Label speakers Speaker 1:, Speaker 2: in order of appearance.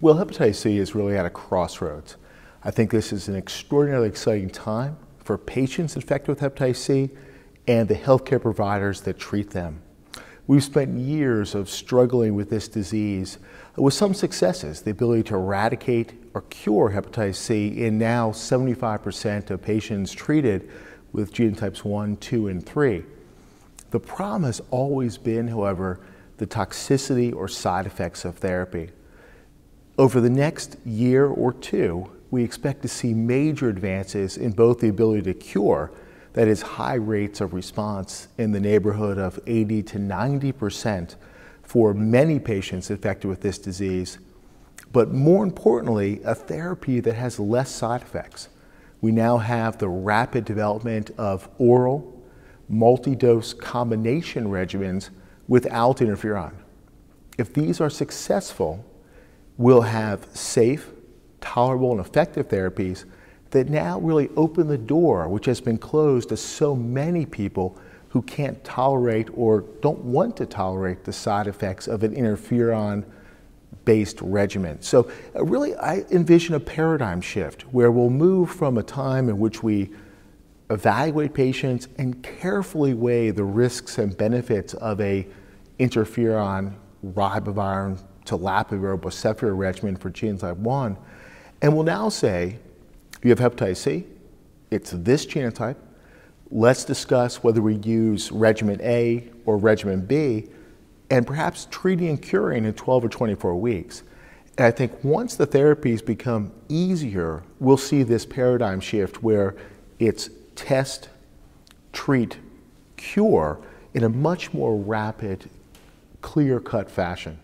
Speaker 1: Well, hepatitis C is really at a crossroads. I think this is an extraordinarily exciting time for patients infected with hepatitis C and the healthcare providers that treat them. We've spent years of struggling with this disease with some successes, the ability to eradicate or cure hepatitis C in now 75% of patients treated with genotypes 1, 2, and 3. The problem has always been, however, the toxicity or side effects of therapy. Over the next year or two, we expect to see major advances in both the ability to cure, that is, high rates of response in the neighborhood of 80 to 90 percent for many patients infected with this disease, but more importantly, a therapy that has less side effects. We now have the rapid development of oral, multi dose combination regimens without interferon. If these are successful, we'll have safe, tolerable, and effective therapies that now really open the door, which has been closed to so many people who can't tolerate or don't want to tolerate the side effects of an interferon based regimen. So, uh, really, I envision a paradigm shift where we'll move from a time in which we evaluate patients and carefully weigh the risks and benefits of a interferon ribavirin telaprevir boceprevir regimen for genotype 1. And we'll now say, you have hepatitis C, it's this genotype. Let's discuss whether we use regimen A or regimen B, and perhaps treating and curing in 12 or 24 weeks. And I think once the therapies become easier, we'll see this paradigm shift where it's test, treat, cure in a much more rapid, clear cut fashion.